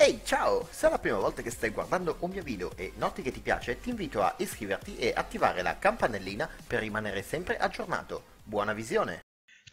Ehi, ciao! Se è la prima volta che stai guardando un mio video e noti che ti piace, ti invito a iscriverti e attivare la campanellina per rimanere sempre aggiornato. Buona visione!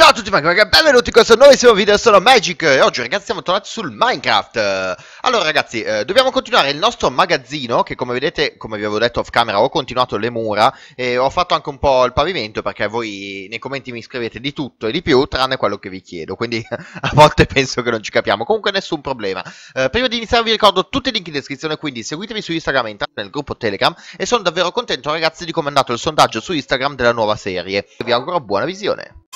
Ciao a tutti ragazzi, benvenuti in questo nuovissimo video, sono Magic e oggi ragazzi siamo tornati sul Minecraft. Allora ragazzi, eh, dobbiamo continuare il nostro magazzino che come vedete, come vi avevo detto off camera, ho continuato le mura E ho fatto anche un po' il pavimento perché voi nei commenti mi scrivete di tutto e di più tranne quello che vi chiedo Quindi a volte penso che non ci capiamo, comunque nessun problema. Eh, Prima di iniziare vi ricordo tutti i link in descrizione, quindi seguitemi su Instagram e entrate nel gruppo Telegram E sono davvero contento ragazzi di come è andato il sondaggio su Instagram della nuova serie. Vi auguro buona visione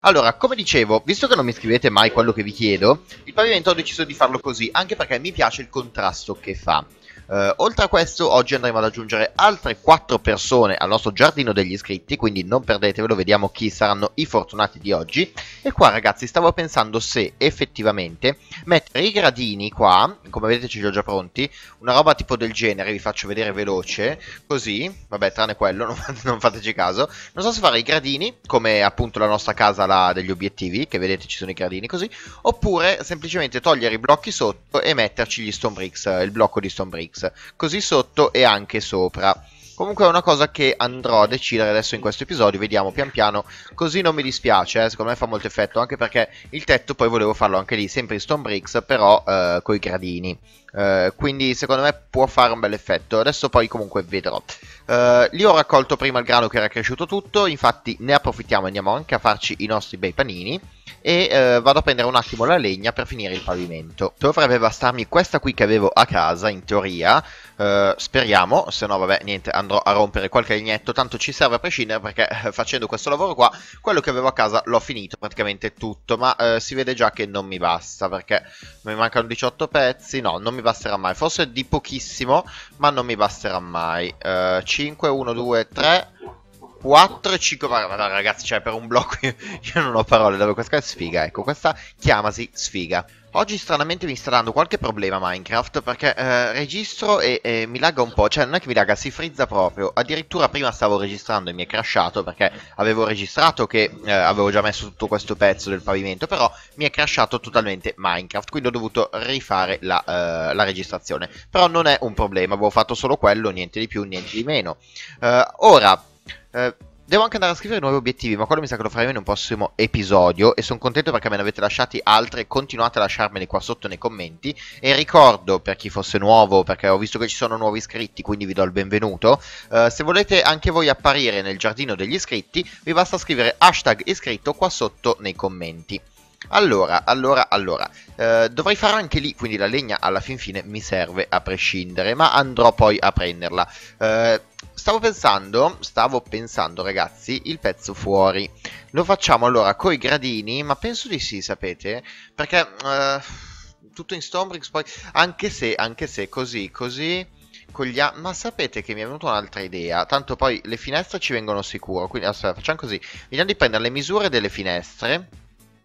allora, come dicevo, visto che non mi scrivete mai quello che vi chiedo, il pavimento ho deciso di farlo così, anche perché mi piace il contrasto che fa. Uh, oltre a questo, oggi andremo ad aggiungere altre 4 persone al nostro giardino degli iscritti, quindi non perdetevelo, vediamo chi saranno i fortunati di oggi. E qua ragazzi, stavo pensando se effettivamente mettere i gradini qua, come vedete ce li ho già pronti, una roba tipo del genere, vi faccio vedere veloce, così, vabbè tranne quello, non, non fateci caso, non so se fare i gradini, come appunto la nostra casa là degli obiettivi, che vedete ci sono i gradini così, oppure semplicemente togliere i blocchi sotto e metterci gli stone bricks, il blocco di stone bricks così sotto e anche sopra. Comunque è una cosa che andrò a decidere adesso in questo episodio, vediamo pian piano, così non mi dispiace, eh, secondo me fa molto effetto, anche perché il tetto poi volevo farlo anche lì, sempre in stone bricks, però eh, coi gradini. Uh, quindi secondo me può fare un bel effetto. Adesso poi comunque vedrò. Uh, lì ho raccolto prima il grano che era cresciuto tutto, infatti ne approfittiamo e andiamo anche a farci i nostri bei panini. E uh, vado a prendere un attimo la legna per finire il pavimento. Dovrebbe bastarmi questa qui che avevo a casa, in teoria. speriamo, se no vabbè niente, andrò a rompere qualche legnetto, tanto ci serve a prescindere perché facendo questo lavoro qua, quello che avevo a casa l'ho finito praticamente tutto. Ma si vede già che non mi basta perché mi mancano 18 pezzi, no, non mi basterà mai. Forse di pochissimo, ma non mi basterà mai. Uh, 5, 1, 2, 3, 4 e 5. Ma, ragazzi, cioè per un blocco io, io non ho parole. Questa è sfiga, ecco. Questa chiamasi sfiga. Oggi stranamente mi sta dando qualche problema Minecraft perché eh, registro e, e, mi lagga un po', cioè non è che mi lagga, si frizza proprio. Addirittura prima stavo registrando e mi è crashato perché avevo registrato che eh, avevo già messo tutto questo pezzo del pavimento, però mi è crashato totalmente Minecraft, quindi ho dovuto rifare la, uh, la registrazione. Però non è un problema, avevo fatto solo quello, niente di più, niente di meno. Uh, ora... Uh, Devo anche andare a scrivere nuovi obiettivi, ma quello mi sa che lo faremo in un prossimo episodio e sono contento perché me ne avete lasciati altri, continuate a lasciarmeli qua sotto nei commenti e ricordo per chi fosse nuovo, perché ho visto che ci sono nuovi iscritti, quindi vi do il benvenuto, uh, se volete anche voi apparire nel giardino degli iscritti, vi basta scrivere hashtag iscritto qua sotto nei commenti. Allora, allora, allora, eh, dovrei fare anche lì, quindi la legna alla fin fine mi serve a prescindere, ma andrò poi a prenderla. Eh, Stavo pensando, stavo pensando ragazzi, il pezzo fuori. Lo facciamo allora coi gradini, ma penso di sì, sapete? Perché uh, tutto in Stonebricks poi, anche se, anche se così, così... Ma sapete che mi è venuta un'altra idea Tanto poi le finestre ci vengono sicuro Quindi adesso facciamo così Vediamo di prendere le misure delle finestre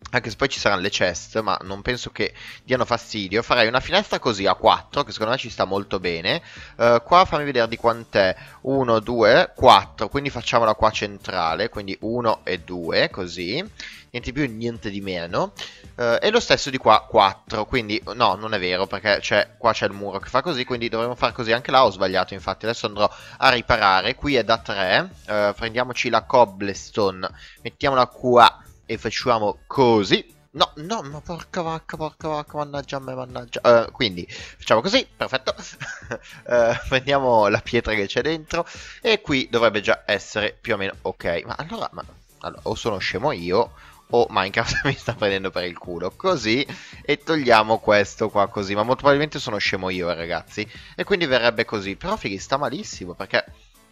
anche se poi ci saranno le chest, ma non penso che diano fastidio. Farei una finestra così a 4, che secondo me ci sta molto bene. Uh, qua fammi vedere di quant'è. 1, 2, 4, quindi facciamola qua centrale, quindi 1 e 2, così. Niente più, niente di meno. Uh, e lo stesso di qua, 4, quindi no, non è vero, perché qua c'è il muro che fa così, quindi dovremmo fare così. Anche là ho sbagliato, infatti, adesso andrò a riparare. Qui è da 3, uh, eh, prendiamoci la cobblestone, mettiamola qua e facciamo così. No, no, ma porca vacca, porca vacca, mannaggia a me, mannaggia. Uh, quindi, facciamo così, perfetto. uh, prendiamo la pietra che c'è dentro e qui dovrebbe già essere più o meno ok. Ma allora, ma, allora o sono scemo io o Minecraft mi sta prendendo per il culo. Così, e togliamo questo qua così. Ma molto probabilmente sono scemo io, ragazzi. E quindi verrebbe così. Però, fighi, sta malissimo, perché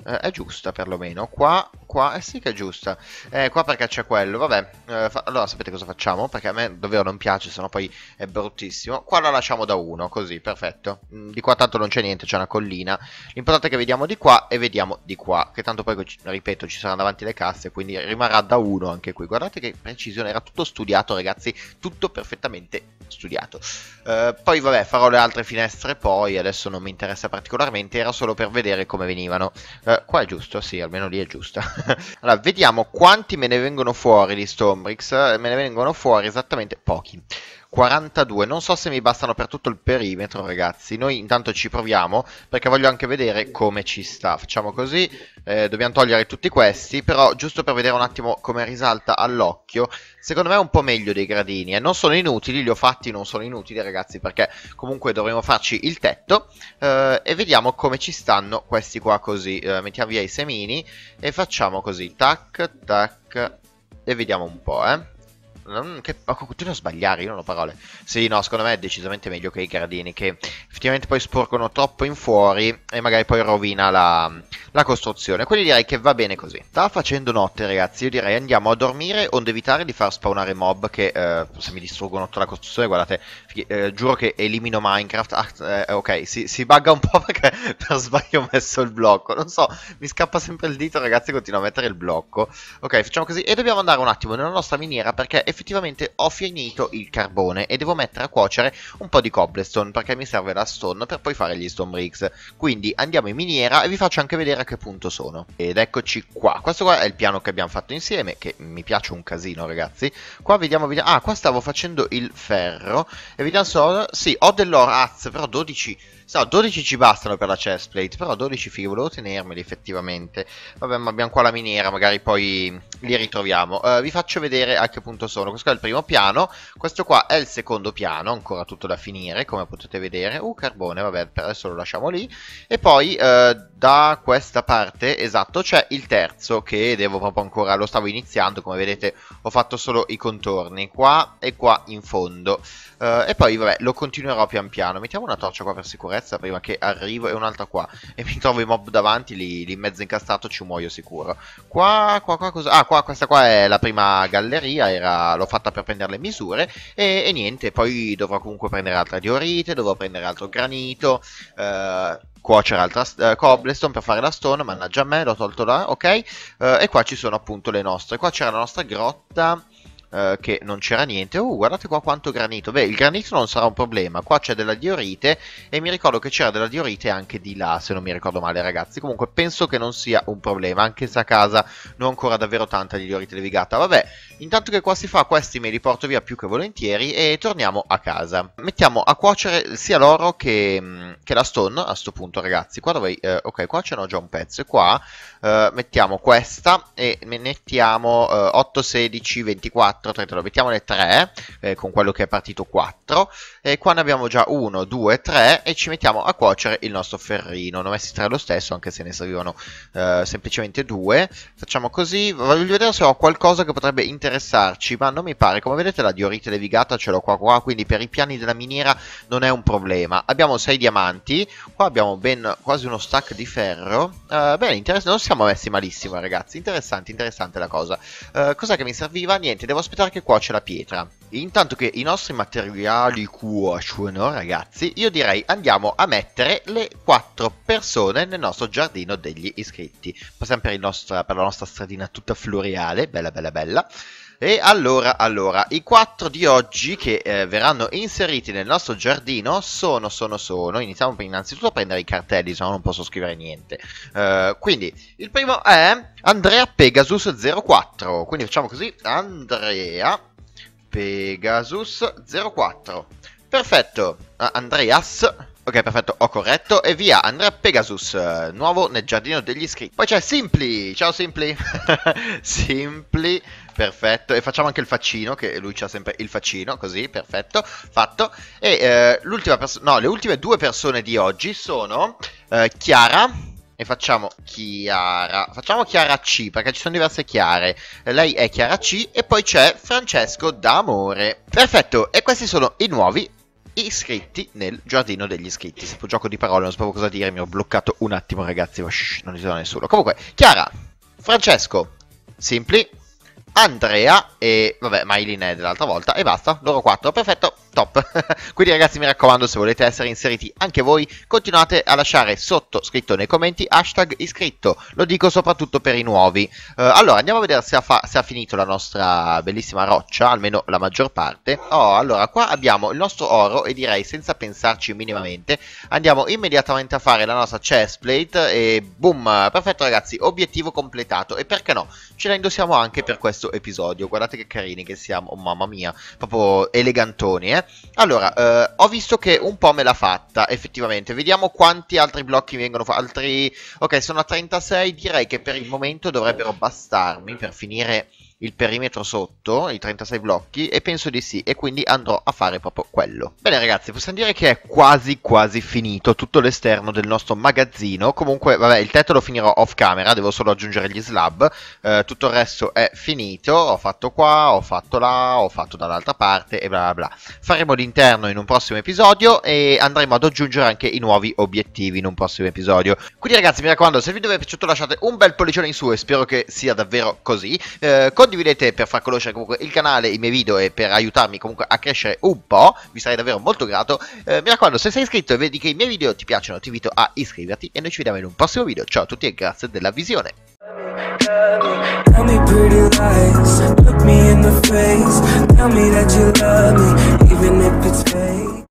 è giusta perlomeno. Qua qua. Eh sì che è giusta. Eh, qua perché c'è quello, vabbè. Eh, fa... Allora sapete cosa facciamo? Perché a me davvero non piace, sennò poi è bruttissimo. Qua la lasciamo da 1, così, perfetto. Mm, di qua tanto non c'è niente, c'è una collina. L'importante è che vediamo di qua e vediamo di qua. Che tanto poi, ripeto, ci saranno davanti le casse, quindi rimarrà da 1 anche qui. Guardate che precisione, era tutto studiato ragazzi, tutto perfettamente studiato. Uh, poi vabbè, farò le altre finestre poi, adesso non mi interessa particolarmente, era solo per vedere come venivano. Uh, qua è giusto, sì, almeno lì è giusta. allora, vediamo quanti me ne vengono fuori di Stonebricks. Me ne vengono fuori esattamente pochi. 42. Non so se mi bastano per tutto il perimetro, ragazzi. Noi intanto ci proviamo, perché voglio anche vedere come ci sta. Facciamo così, eh, dobbiamo togliere tutti questi, però giusto per vedere un attimo come risalta all'occhio, secondo me è un po' meglio dei gradini. Eh. Non sono inutili, li ho fatti, non sono inutili, ragazzi, perché comunque dovremo farci il tetto. Eh, e vediamo come ci stanno questi qua così. Eh, mettiamo via i semini e facciamo così, tac, tac, e vediamo un po', eh. Non, che, continuo a sbagliare, io non ho parole. Sì, no, secondo me è decisamente meglio che i gradini, che effettivamente poi sporcono troppo in fuori e magari poi rovina la, la costruzione. Quindi direi che va bene così. Sta facendo notte, ragazzi. Io direi andiamo a dormire, onde evitare di far spawnare mob che eh, se mi distruggono tutta la costruzione, guardate, eh, giuro che elimino Minecraft. Ah, eh, ok, si, si bugga un po' perché per sbaglio ho messo il blocco. Non so, mi scappa sempre il dito, ragazzi, continuo a mettere il blocco. Ok, facciamo così. E dobbiamo andare un attimo nella nostra miniera perché effettivamente effettivamente ho finito il carbone e devo mettere a cuocere un po' di cobblestone perché mi serve la stone per poi fare gli stone bricks. Quindi andiamo in miniera e vi faccio anche vedere a che punto sono. Ed eccoci qua. Questo qua è il piano che abbiamo fatto insieme, che mi piace un casino ragazzi. Qua vediamo, vediamo... Ah, qua stavo facendo il ferro. E vediamo solo... Sì, ho dell'oro, az, però 12 No, 12 ci bastano per la chestplate, però 12 figli volevo tenermeli effettivamente. Vabbè, ma abbiamo qua la miniera, magari poi li ritroviamo. Uh, vi faccio vedere a che punto sono. Questo è il primo piano, questo qua è il secondo piano, ancora tutto da finire, come potete vedere. Uh, carbone, vabbè, per adesso lo lasciamo lì. E poi uh, da questa parte, esatto, c'è il terzo che devo proprio ancora, lo stavo iniziando, come vedete ho fatto solo i contorni, qua e qua in fondo. Uh, e poi vabbè lo continuerò pian piano mettiamo una torcia qua per sicurezza prima che arrivo e un'altra qua e mi trovo i mob davanti lì, lì mezzo incastrato ci muoio sicuro qua qua qua cosa ah qua questa qua è la prima galleria l'ho fatta per prendere le misure e, e, niente poi dovrò comunque prendere altra diorite dovrò prendere altro granito uh, cuocere altra uh, cobblestone per fare la stone mannaggia a me l'ho tolto là ok? Uh, e qua ci sono appunto le nostre qua c'era la nostra grotta uh, che non c'era niente. Oh, guardate qua quanto granito. Beh, il granito non sarà un problema. Qua c'è della diorite e mi ricordo che c'era della diorite anche di là, se non mi ricordo male, ragazzi. Comunque penso che non sia un problema, anche se a casa non ho ancora davvero tanta di diorite levigata. Vabbè, intanto che qua si fa, questi me li porto via più che volentieri e torniamo a casa. Mettiamo a cuocere sia l'oro che, mm, che la stone a sto punto, ragazzi. Qua dove... Eh, ok, qua ce n'ho già un pezzo e qua eh, mettiamo questa e ne mettiamo eh, 8, 16, 24 4, 32, mettiamone 3 eh, con quello che è partito 4 e qua ne abbiamo già 1, 2, 3 e ci mettiamo a cuocere il nostro ferrino, ne ho messi 3 lo stesso anche se ne servivano eh, semplicemente 2 facciamo così, voglio vedere se ho qualcosa che potrebbe interessarci ma non mi pare, come vedete la diorite levigata ce l'ho qua qua quindi per i piani della miniera non è un problema. Abbiamo 6 diamanti, qua abbiamo ben quasi uno stack di ferro uh, bene, interessante, non siamo messi malissimo ragazzi interessante, interessante la cosa uh, cos'è che mi serviva? niente, devo aspettare che cuoce la pietra. Intanto che i nostri materiali cuociono, ragazzi, io direi andiamo a mettere le quattro persone nel nostro giardino degli iscritti. Passiamo per, nostro, per la nostra stradina tutta floreale, bella bella bella. E allora, allora, i quattro di oggi che eh, verranno inseriti nel nostro giardino sono, sono, sono. Iniziamo innanzitutto a prendere i cartelli, se no non posso scrivere niente. Uh, quindi, il primo è Andrea Pegasus 04. Quindi facciamo così, Andrea Pegasus 04. Perfetto, uh, Andreas Ok, perfetto, ho corretto. E via, Andrea Pegasus, nuovo nel giardino degli iscritti. Poi c'è Simply, ciao Simply. Simply, perfetto. E facciamo anche il faccino, che lui c'ha sempre il faccino, così, perfetto, fatto. E eh, l'ultima persona, no, le ultime due persone di oggi sono eh, Chiara, e facciamo Chiara. Facciamo Chiara C perché ci sono diverse Chiare. Lei è Chiara C e poi c'è Francesco D'Amore. Perfetto, e questi sono i nuovi iscritti nel giardino degli iscritti. Sempre gioco di parole, non sapevo cosa dire, mi ho bloccato un attimo ragazzi, ma shh, non ci sono nessuno. Comunque, Chiara, Francesco, Simpli, Andrea e vabbè, Mailin è dell'altra volta e basta, loro quattro, perfetto, top. Quindi ragazzi mi raccomando se volete essere inseriti anche voi continuate a lasciare sotto scritto nei commenti hashtag iscritto, lo dico soprattutto per i nuovi. Uh, allora andiamo a vedere se ha, se ha, finito la nostra bellissima roccia, almeno la maggior parte. Oh, allora qua abbiamo il nostro oro e direi senza pensarci minimamente andiamo immediatamente a fare la nostra chestplate e boom, perfetto ragazzi, obiettivo completato e perché no, ce la indossiamo anche per questo episodio, guardate che carini che siamo, oh mamma mia, proprio elegantoni eh. Allora, eh, ho visto che un po' me l'ha fatta, effettivamente. Vediamo quanti altri blocchi vengono fatti. Altri... Ok, sono a 36. Direi che per il momento dovrebbero bastarmi per finire il perimetro sotto, i 36 blocchi, e penso di sì, e quindi andrò a fare proprio quello. Bene ragazzi, possiamo dire che è quasi quasi finito tutto l'esterno del nostro magazzino, comunque vabbè il tetto lo finirò off camera, devo solo aggiungere gli slab, eh, tutto il resto è finito, ho fatto qua, ho fatto là, ho fatto dall'altra parte e bla bla bla. Faremo l'interno in un prossimo episodio e andremo ad aggiungere anche i nuovi obiettivi in un prossimo episodio. Quindi ragazzi mi raccomando, se il video vi è piaciuto lasciate un bel pollicione in su e spero che sia davvero così. Eh, condividete per far conoscere comunque il canale, i miei video e per aiutarmi comunque a crescere un po', vi sarei davvero molto grato. Eh, mi raccomando, se sei iscritto e vedi che i miei video ti piacciono, ti invito a iscriverti e noi ci vediamo in un prossimo video. Ciao a tutti e grazie della visione. Tell me that you love me, even if it's fake.